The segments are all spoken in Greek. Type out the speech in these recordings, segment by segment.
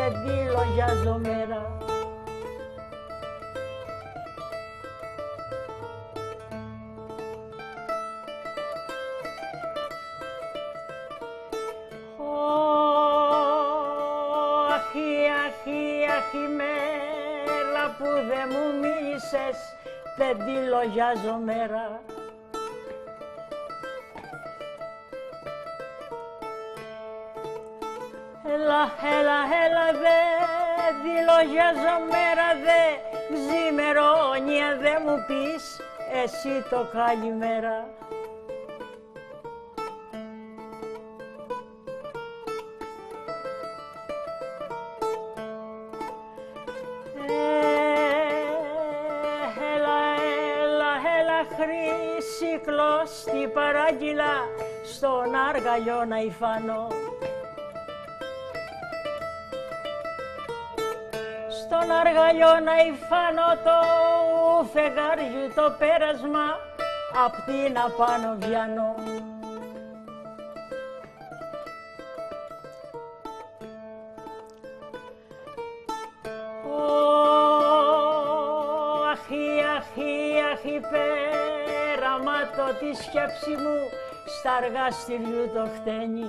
ούτε δύο λόγια ζωμερά. Μέλα που δε μου μίλησες, δεν τη ζωμερά. Έλα, έλα, έλα δε, τη λογιάζω μέρα δε, ξημερώνει αν δεν μου πεις εσύ το καλημέρα. χρύση κλώστη παράγγυλα στον άργαλιο να υφάνω. Στον αργαλιό να υφάνω το φεγγάριου το πέρασμα απ' την απάνω βιανό. έχει πέραμα τη σκέψη μου στα αργάστηριου το χτένι.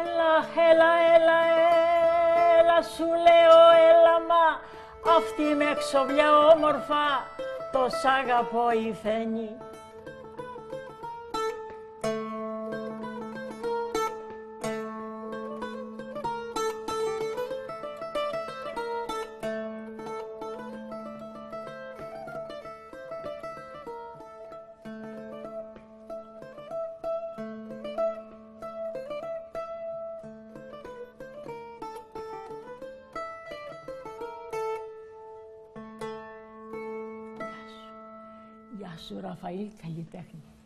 Έλα, έλα, έλα, έλα, σου λέω, έλα, μα αυτή με ξοβιά όμορφα, το σ' αγαπώ η φαίνει. e a Rafael Cayetakni.